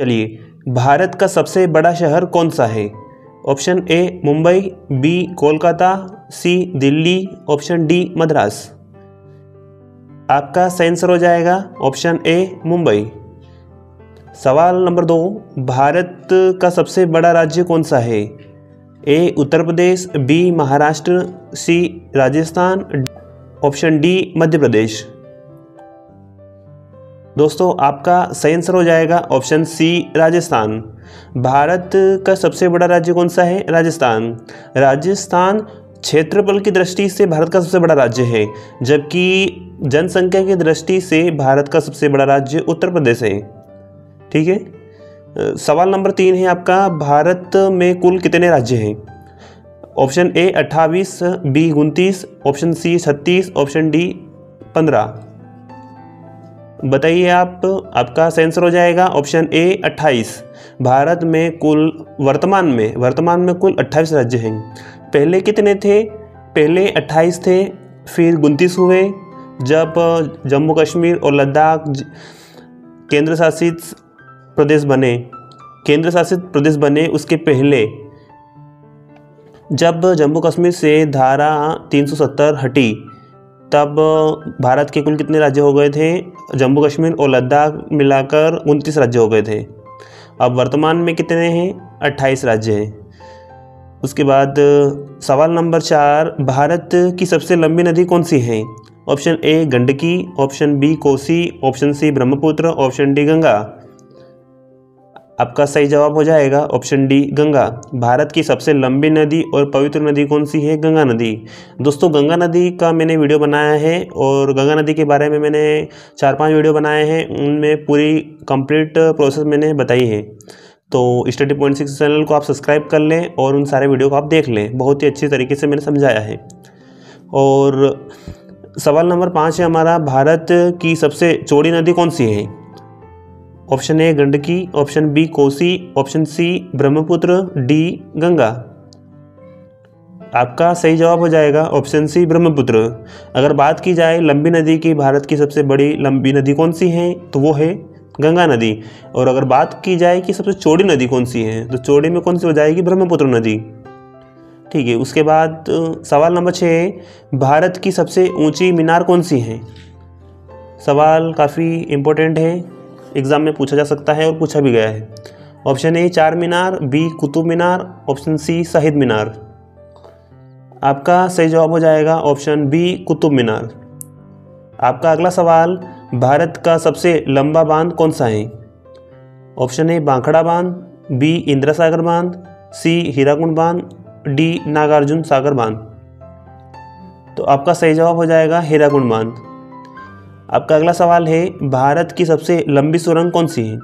चलिए, भारत का सबसे बड़ा शहर कौन सा है? Option A, Mumbai, B, Kolkata, C, Delhi, option D, Madras. आपका सही आंसर हो जाएगा ऑप्शन ए, मुंबई। सवाल नंबर दो, भारत का सबसे बड़ा राज्य कौन सा है? A, Uttar Pradesh, B, Maharashtra, C, Rajasthan option D, Madhya Pradesh. दोस्तों, आपका सही आंसर हो जाएगा ऑप्शन सी राजस्थान। भारत का सबसे बड़ा राज्य कौन सा है? राजस्थान। राजस्थान क्षेत्रफल की दृष्टि से भारत का सबसे बड़ा राज्य है, जबकि जनसंख्या की दृष्टि से भारत का सबसे बड़ा राज्य उत्तर प्रदेश है। ठीक है? सवाल नंबर तीन है आपका, भारत में कुल कितने राज्य हैं? ऑप्शन ए अट्ठाईस बी उनतीस ऑप्शन सी छत्तीस ऑप्शन डी पंद्रह। बताइए आप, आपका सेंसर हो जाएगा ऑप्शन ए अट्ठाईस। भारत में कुल वर्तमान में वर्तमान में कुल अट्ठाईस राज्य हैं। पहले कितने थे? पहले अट्ठाईस थे, फिर उनतीस हुए। जब जम्मू कश्मीर और लद्दाख केंद्र शासित प्रदेश बने, केंद्र शासित प्रदेश बने उसके पहले। जब जम्मू कश्मीर से धारा 370 हटी तब, भारत के कुल कितने राज्य हो गए थे? जम्मू कश्मीर और लद्दाख मिलाकर उनतीस राज्य हो गए थे। अब वर्तमान में कितने हैं? अट्ठाईस राज्य हैं। उसके बाद, सवाल नंबर चार, भारत की सबसे लंबी नदी कौन सी है? Option A, Gandaki, option B, Kosi, option C, Brahmaputra, option D, Ganga. आपका सही जवाब हो जाएगा ऑप्शन डी गंगा। भारत की सबसे लंबी नदी और पवित्र नदी कौन सी है? गंगा नदी। दोस्तों, गंगा नदी का मैंने वीडियो बनाया है और गंगा नदी के बारे में मैंने चार पाँच वीडियो बनाए हैं। उनमें पूरी कंप्लीट प्रोसेस मैंने बताई है। तो स्टडी पॉइंट सिक्स चैनल को आप सब्सक्राइब कर लें और उन सारे वीडियो को आप देख लें। बहुत ही अच्छी तरीके से मैंने समझाया है। और सवाल नंबर पाँच है हमारा, भारत की सबसे चौड़ी नदी कौन सी है? Option A Gandaki, option B Kosi, option C Brahmaputra, D Ganga. आपका सही जवाब हो जाएगा ऑप्शन सी ब्रह्मपुत्र। अगर बात की जाए लंबी नदी की, भारत की सबसे बड़ी लंबी नदी कौन सी है? तो वो है गंगा नदी। और अगर बात की जाए कि सबसे चौड़ी नदी कौन सी है तो चौड़ी में कौन सी हो जाएगी? ब्रह्मपुत्र नदी। ठीक है, उसके बाद सवाल नंबर छः भारत की सबसे ऊँची मीनार कौन सी है? सवाल काफ़ी इम्पोर्टेंट है। एग्ज़ाम में पूछा जा सकता है और पूछा भी गया है। Option A, Char Minar, B, Qutub Minar, option C, Shaheed Minar. आपका सही जवाब हो जाएगा ऑप्शन बी, कुतुब मीनार। आपका अगला सवाल, भारत का सबसे लंबा बाँध कौन सा है? ऑप्शन ए बांखड़ा बाँध, बी, इंदिरा सागर बाँध, सी, हीराकुंड बाँध, डी, नागार्जुन सागर बाँध। तो आपका सही जवाब हो जाएगा हीराकुंड बाँध। आपका अगला सवाल है, भारत की सबसे लंबी सुरंग कौन सी है?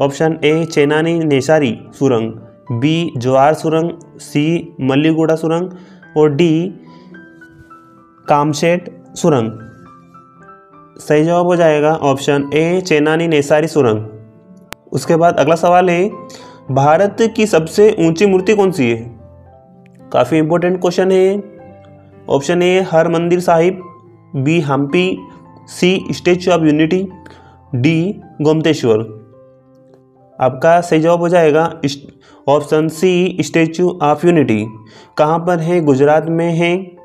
ऑप्शन ए, चेनानी नेसारी सुरंग, बी, ज्वार सुरंग, सी, मल्लीगुड़ा सुरंग, और डी, कामशेट सुरंग। सही जवाब हो जाएगा ऑप्शन ए, चेनानी नेसारी सुरंग। उसके बाद अगला सवाल है, भारत की सबसे ऊँची मूर्ति कौन सी है? काफ़ी इंपॉर्टेंट क्वेश्चन है। Option A Har Mandir Sahib, B, Hampi C Statue of Unity, D, Gommateshwara. आपका सही जवाब हो जाएगा option C Statue of Unity. कहाँ पर है? गुजरात में है।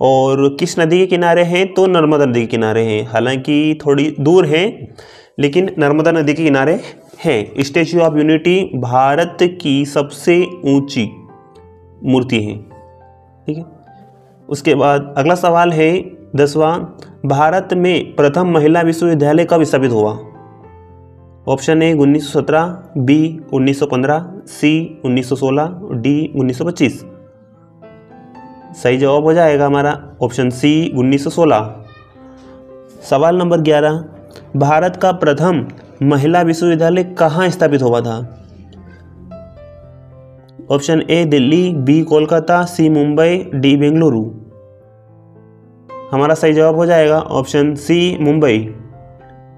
और किस नदी के किनारे हैं? तो नर्मदा नदी के किनारे हैं। हालाँकि थोड़ी दूर है, लेकिन नर्मदा नदी के किनारे है। स्टेचू ऑफ़ यूनिटी भारत की सबसे ऊँची मूर्ति है। ठीक है? उसके बाद अगला सवाल है दसवां, भारत में प्रथम महिला विश्वविद्यालय कब स्थापित हुआ? Option A 1917 B 1915 C 1916 D 1925 सही जवाब हो जाएगा हमारा ऑप्शन सी 1916 सवाल नंबर 11 भारत का प्रथम महिला विश्वविद्यालय कहाँ स्थापित हुआ था? Option A, Delhi, B, Kolkata, C, Mumbai, D, Bengaluru. हमारा सही जवाब हो जाएगा ऑप्शन सी, मुंबई।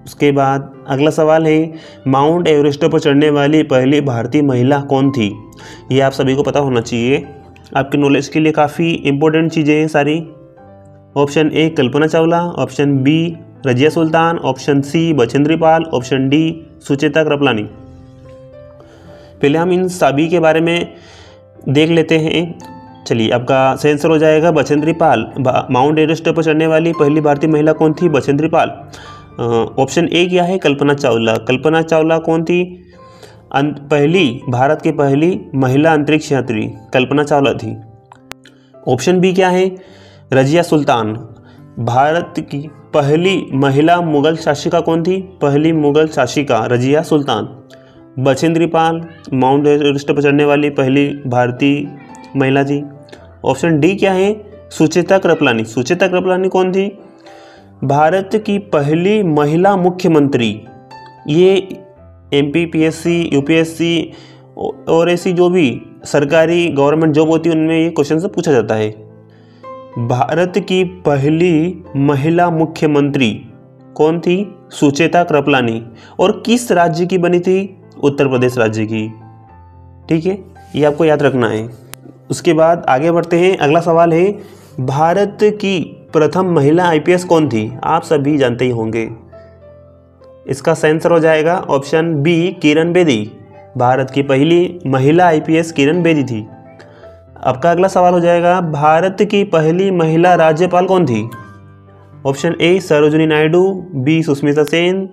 उसके बाद अगला सवाल है, माउंट एवरेस्ट पर चढ़ने वाली पहली भारतीय महिला कौन थी? ये आप सभी को पता होना चाहिए। आपके नॉलेज के लिए काफ़ी इंपॉर्टेंट चीज़ें हैं सारी। Option A, Kalpana Chawla. Option B, Razia Sultan. Option C Bachendri Pal option D, Sucheta Kripalani. पहले हम इन सभी के बारे में देख लेते हैं। चलिए आपका सेंसर हो जाएगा बचेंद्री पाल। माउंट एवरेस्ट पर चढ़ने वाली पहली भारतीय महिला कौन थी? बचेंद्री पाल। ऑप्शन ए क्या है? कल्पना चावला। कल्पना चावला कौन थी? पहली, भारत की पहली महिला अंतरिक्ष यात्री, कल्पना चावला थी। ऑप्शन बी क्या है? रजिया सुल्तान। भारत की पहली महिला मुगल शासिका कौन थी? पहली मुगल शासिका रजिया सुल्तान। बछेंद्री पाल, माउंट एवरेस्ट पर चढ़ने वाली पहली भारतीय महिला जी। ऑप्शन डी क्या है? सुचेता कृपलानी। सुचेता कृपलानी कौन थी? भारत की पहली महिला मुख्यमंत्री। ये M P P S C और ऐसी जो भी सरकारी गवर्नमेंट जॉब होती है, उनमें ये क्वेश्चन से पूछा जाता है। भारत की पहली महिला मुख्यमंत्री कौन थी? सुचेता कृपलानी। और किस राज्य की बनी थी? उत्तर प्रदेश राज्य की। ठीक है? ये आपको याद रखना है। उसके बाद आगे बढ़ते हैं। अगला सवाल है, भारत की प्रथम महिला आईपीएस कौन थी? आप सभी जानते ही होंगे। इसका सेंसर हो जाएगा ऑप्शन बी, किरण बेदी। भारत की पहली महिला आईपीएस किरण बेदी थी। आपका अगला सवाल हो जाएगा, भारत की पहली महिला राज्यपाल कौन थी? Option A, Sarojini Naidu, B, Sushmita Sen,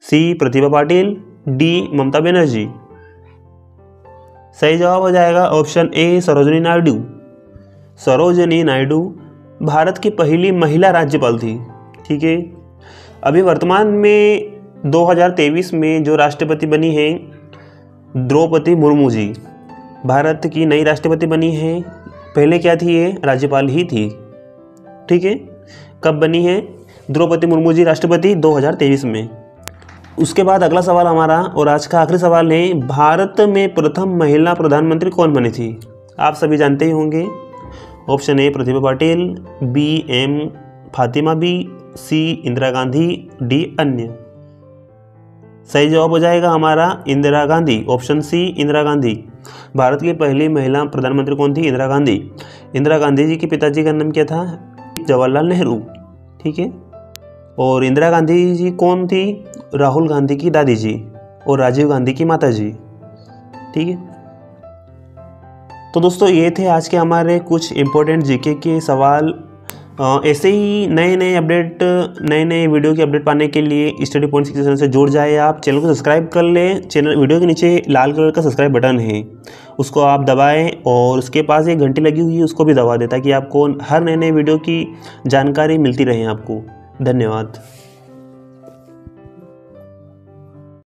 C, Pratibha Patil, D, Mamata Banerjee. सही जवाब हो जाएगा ऑप्शन ए, सरोजनी नायडू। सरोजनी नायडू भारत की पहली महिला राज्यपाल थी, ठीक है? अभी वर्तमान में 2023 में जो राष्ट्रपति बनी है, द्रौपदी मुर्मू जी, भारत की नई राष्ट्रपति बनी है। पहले क्या थी ये? राज्यपाल ही थी, ठीक है? कब बनी है? द्रौपदी मुर्मू जी राष्ट्रपति 2023 में। उसके बाद अगला सवाल हमारा, और आज का आखिरी सवाल है, भारत में प्रथम महिला प्रधानमंत्री कौन बनी थी? आप सभी जानते ही होंगे। Option A, Pratibha Patil, B, M, Fatima Beevi, C, Indira Gandhi, D, अन्य। सही जवाब हो जाएगा हमारा, Indira Gandhi. Option C, Indira Gandhi. Bharat की पहली महिला प्रधानमंत्री कौन थी? इंदिरा गांधी। इंदिरा गांधी जी के पिताजी का नाम क्या था? जवाहरलाल नेहरू। ठीक है? और इंदिरा गांधी जी कौन थी? राहुल गांधी की दादी जी और राजीव गांधी की माता जी ठीक है? तो दोस्तों, ये थे आज के हमारे कुछ इम्पोर्टेंट जीके के सवाल। ऐसे ही नए नए अपडेट नए नए वीडियो की अपडेट पाने के लिए स्टडी पॉइंट के चैनल से जुड़ जाए आप। चैनल को सब्सक्राइब कर लें। चैनल वीडियो के नीचे लाल कलर का सब्सक्राइब बटन है। उसको आप दबाएँ और उसके पास एक घंटी लगी हुई है, उसको भी दबा दें ताकि आपको हर नए नए वीडियो की जानकारी मिलती रहे आपको। धन्यवाद।